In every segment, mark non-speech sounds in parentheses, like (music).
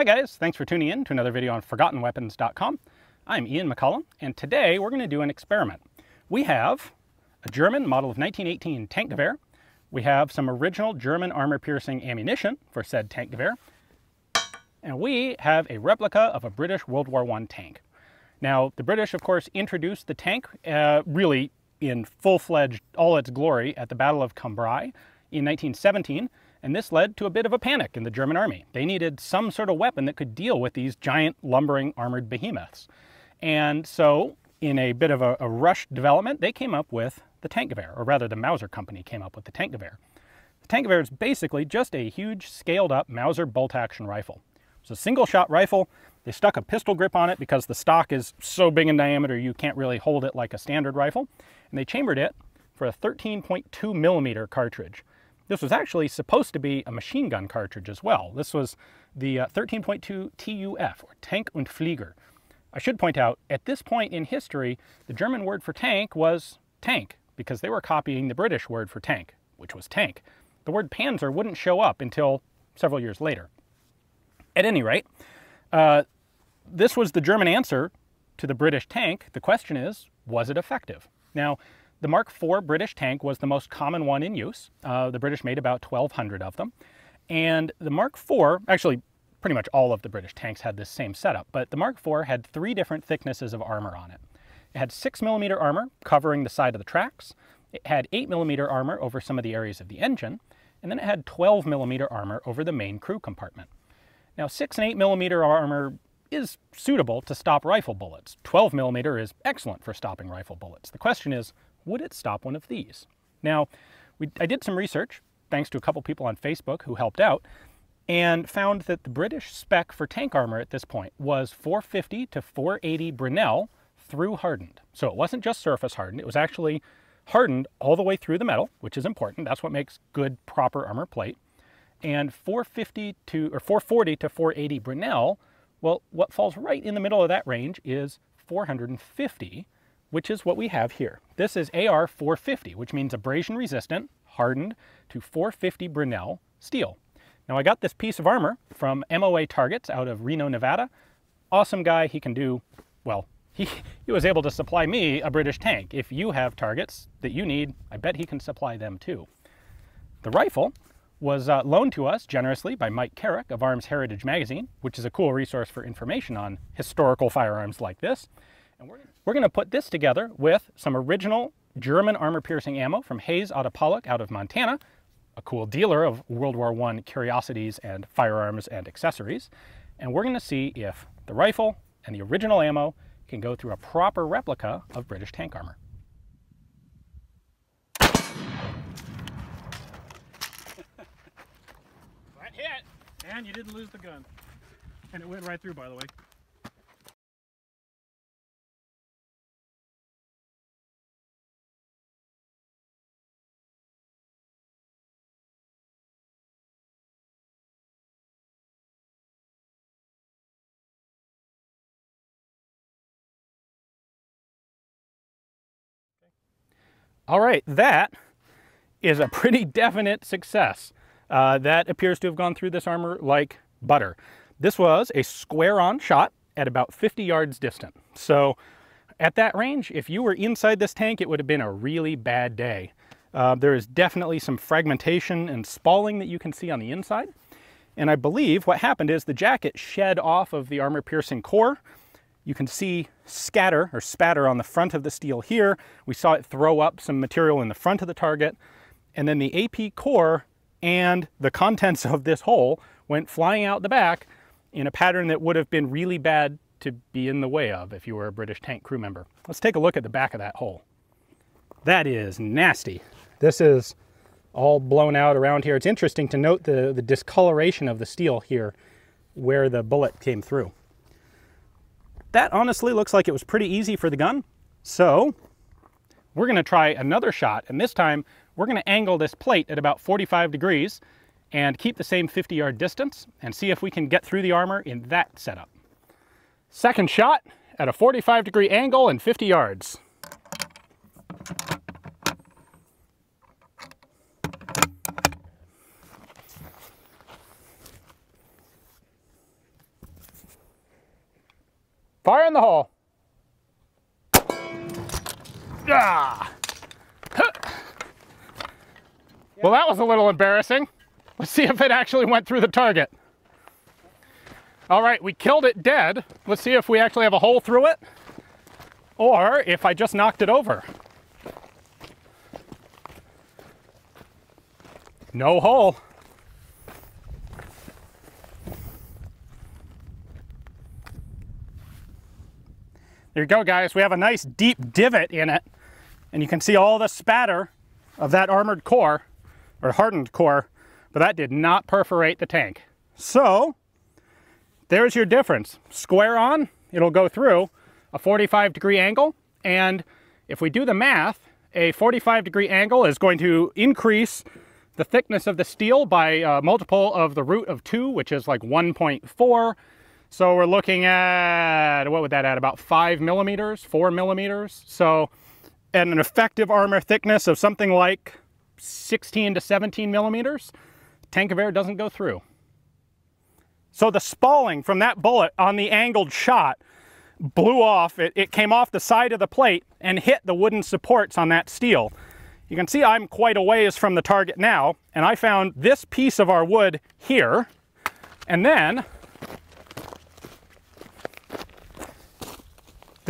Hi guys, thanks for tuning in to another video on ForgottenWeapons.com. I'm Ian McCollum, and today we're going to do an experiment. We have a German model of 1918 tank Tankgewehr. We have some original German armor-piercing ammunition for said tank Tankgewehr. And we have a replica of a British World War I tank. Now, the British, of course, introduced the tank uh, really in full-fledged, all its glory at the Battle of Cambrai in 1917, and this led to a bit of a panic in the German army. They needed some sort of weapon that could deal with these giant lumbering armored behemoths. And so, in a bit of a, a rushed development, they came up with the Tankgewehr, or rather the Mauser company came up with the Tankgewehr. The Tankgewehr is basically just a huge scaled up Mauser bolt action rifle. It's a single shot rifle. They stuck a pistol grip on it because the stock is so big in diameter you can't really hold it like a standard rifle. And they chambered it for a 13.2 millimeter cartridge. This was actually supposed to be a machine gun cartridge as well. This was the uh, 13.2 TUF, or Tank und Flieger. I should point out, at this point in history, the German word for tank was tank, because they were copying the British word for tank, which was tank. The word panzer wouldn't show up until several years later. At any rate, uh, this was the German answer to the British tank. The question is, was it effective? Now, the Mark IV British tank was the most common one in use. Uh, the British made about 1,200 of them. And the Mark IV, actually pretty much all of the British tanks had this same setup, but the Mark IV had three different thicknesses of armor on it. It had 6 millimeter armor covering the side of the tracks, it had 8 millimeter armor over some of the areas of the engine, and then it had 12 millimeter armor over the main crew compartment. Now 6 and 8 millimeter armor is suitable to stop rifle bullets. 12 millimeter is excellent for stopping rifle bullets. The question is, would it stop one of these? Now, we, I did some research, thanks to a couple people on Facebook who helped out, and found that the British spec for tank armor at this point was 450 to 480 Brinell through hardened. So it wasn't just surface hardened, it was actually hardened all the way through the metal, which is important. That's what makes good, proper armor plate. And 450 to, or 440 to 480 Brinell, well, what falls right in the middle of that range is 450 which is what we have here. This is AR 450, which means abrasion resistant, hardened to 450 Brinell steel. Now I got this piece of armor from MOA Targets out of Reno, Nevada. Awesome guy, he can do, well, (laughs) he, he was able to supply me a British tank. If you have targets that you need, I bet he can supply them too. The rifle was uh, loaned to us generously by Mike Carrick of Arms Heritage Magazine, which is a cool resource for information on historical firearms like this. And we're we're going to put this together with some original German armor-piercing ammo from Hayes Otoupalik out of Montana, a cool dealer of World War I curiosities and firearms and accessories. And we're going to see if the rifle and the original ammo can go through a proper replica of British tank armor. (laughs) that hit! And you didn't lose the gun. And it went right through, by the way. All right, that is a pretty (laughs) definite success. Uh, that appears to have gone through this armor like butter. This was a square-on shot at about 50 yards distant. So at that range, if you were inside this tank, it would have been a really bad day. Uh, there is definitely some fragmentation and spalling that you can see on the inside. And I believe what happened is the jacket shed off of the armor-piercing core, you can see scatter or spatter on the front of the steel here. We saw it throw up some material in the front of the target. And then the AP core and the contents (laughs) of this hole went flying out the back in a pattern that would have been really bad to be in the way of if you were a British tank crew member. Let's take a look at the back of that hole. That is nasty. This is all blown out around here. It's interesting to note the, the discoloration of the steel here where the bullet came through. That honestly looks like it was pretty easy for the gun. So we're gonna try another shot, and this time we're gonna angle this plate at about 45 degrees and keep the same 50 yard distance and see if we can get through the armor in that setup. Second shot at a 45 degree angle and 50 yards. Fire in the hole. Ah. Huh. Well, that was a little embarrassing. Let's see if it actually went through the target. All right, we killed it dead. Let's see if we actually have a hole through it or if I just knocked it over. No hole. There you go, guys. We have a nice deep divot in it, and you can see all the spatter of that armored core, or hardened core, but that did not perforate the tank. So, there's your difference. Square on, it'll go through a 45 degree angle, and if we do the math, a 45 degree angle is going to increase the thickness of the steel by a multiple of the root of 2, which is like 1.4. So we're looking at, what would that add, about 5 millimeters, 4 millimeters. So at an effective armor thickness of something like 16 to 17 millimeters, Tankgewehr doesn't go through. So the spalling from that bullet on the angled shot blew off. It, it came off the side of the plate and hit the wooden supports on that steel. You can see I'm quite a ways from the target now, and I found this piece of our wood here, and then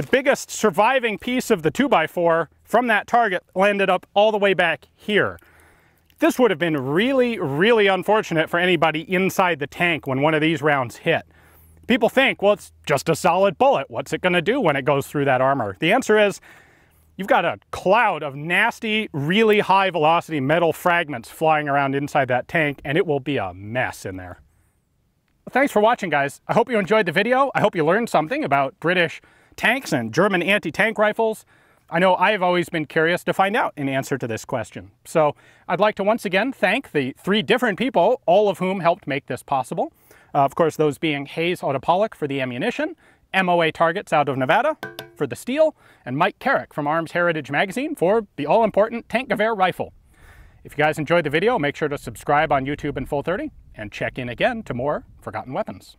the biggest surviving piece of the 2x4 from that target landed up all the way back here. This would have been really, really unfortunate for anybody inside the tank when one of these rounds hit. People think, well, it's just a solid bullet. What's it going to do when it goes through that armor? The answer is you've got a cloud of nasty, really high velocity metal fragments flying around inside that tank, and it will be a mess in there. Well, thanks for watching, guys. I hope you enjoyed the video. I hope you learned something about British tanks and German anti-tank rifles. I know I've always been curious to find out an answer to this question. So I'd like to once again thank the three different people, all of whom helped make this possible. Uh, of course, those being Hayes Otoupalik for the ammunition, MOA Targets out of Nevada for the steel, and Mike Carrick from Arms Heritage Magazine for the all-important Tankgewehr rifle. If you guys enjoyed the video, make sure to subscribe on YouTube and Full 30, and check in again to more Forgotten Weapons.